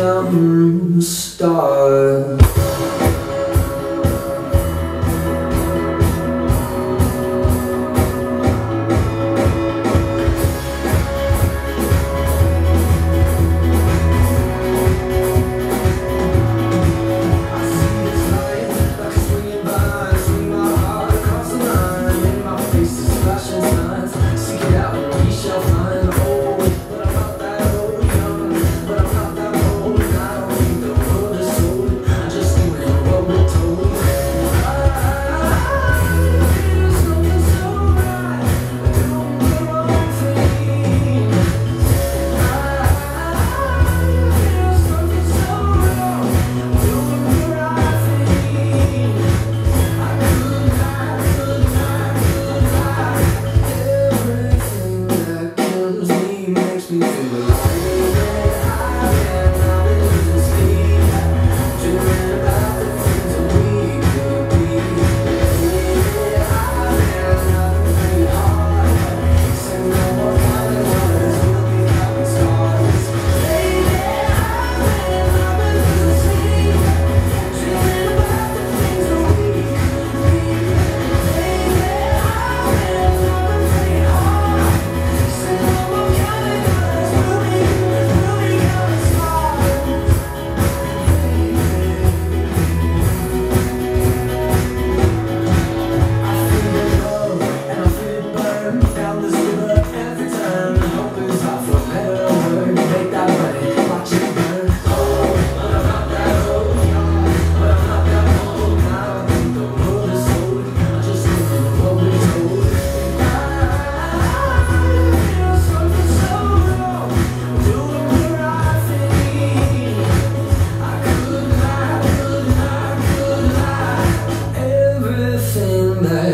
counting stars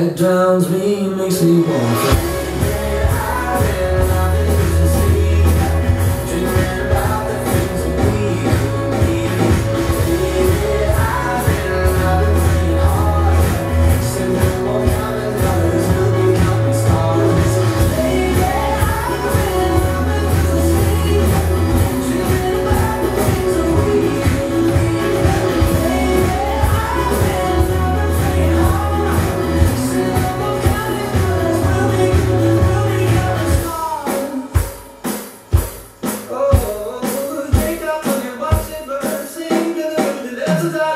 It drowns me, makes me want 쓰다.